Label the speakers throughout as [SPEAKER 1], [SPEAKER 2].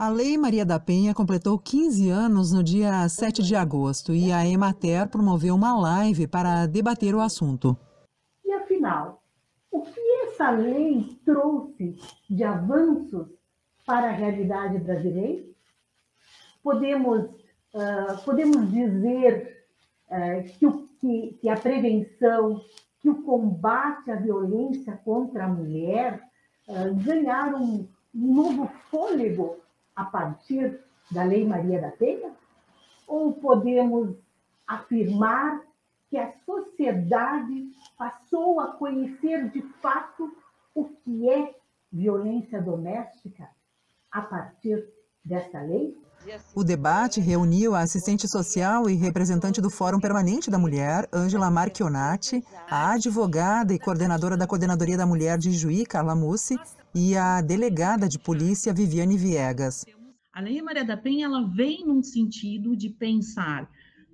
[SPEAKER 1] A Lei Maria da Penha completou 15 anos no dia 7 de agosto e a Emater promoveu uma live para debater o assunto.
[SPEAKER 2] E afinal, o que essa lei trouxe de avanços para a realidade brasileira? Podemos, uh, podemos dizer uh, que, o, que, que a prevenção, que o combate à violência contra a mulher uh, ganharam um novo fôlego a partir da Lei Maria da Penha? Ou podemos afirmar que a sociedade passou a conhecer de fato o que é violência doméstica a partir dessa lei?
[SPEAKER 1] O debate reuniu a assistente social e representante do Fórum Permanente da Mulher, Ângela Marchionati, a advogada e coordenadora da Coordenadoria da Mulher de Juí, Carla Mussi, e a delegada de polícia, Viviane Viegas.
[SPEAKER 3] A Lei Maria da Penha ela vem num sentido de pensar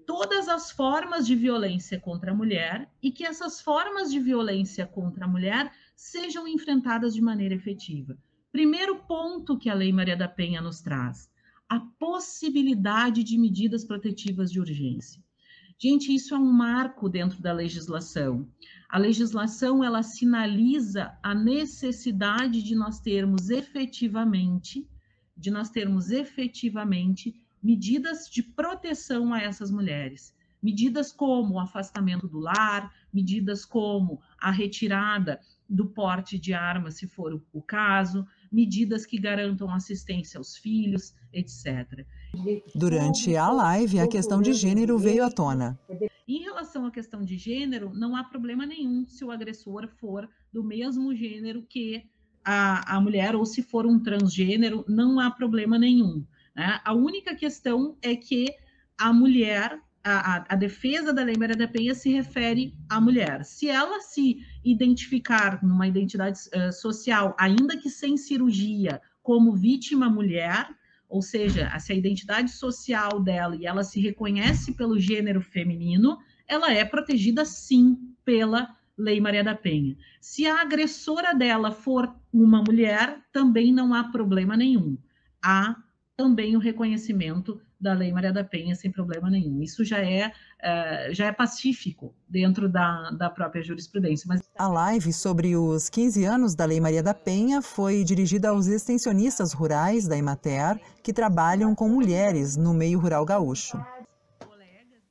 [SPEAKER 3] todas as formas de violência contra a mulher e que essas formas de violência contra a mulher sejam enfrentadas de maneira efetiva. Primeiro ponto que a Lei Maria da Penha nos traz a possibilidade de medidas protetivas de urgência. Gente, isso é um marco dentro da legislação. A legislação ela sinaliza a necessidade de nós termos efetivamente, de nós termos efetivamente medidas de proteção a essas mulheres. Medidas como o afastamento do lar, medidas como a retirada do porte de armas, se for o caso, medidas que garantam assistência aos filhos, etc.
[SPEAKER 1] Durante a live, a questão de gênero veio à tona.
[SPEAKER 3] Em relação à questão de gênero, não há problema nenhum se o agressor for do mesmo gênero que a, a mulher, ou se for um transgênero, não há problema nenhum. Né? A única questão é que a mulher a, a, defesa da Lei Maria da Penha se refere à mulher. Se ela se identificar numa identidade uh, social, ainda que sem cirurgia, como vítima mulher, ou seja, se a identidade social dela e ela se reconhece pelo gênero feminino, ela é protegida sim pela Lei Maria da Penha. Se a agressora dela for uma mulher, também não há problema nenhum. Há também o reconhecimento da Lei Maria da Penha sem problema nenhum. Isso já é, uh, já é pacífico dentro da, da própria jurisprudência. Mas...
[SPEAKER 1] A live sobre os 15 anos da Lei Maria da Penha foi dirigida aos extensionistas rurais da Emater que trabalham com mulheres no meio rural gaúcho.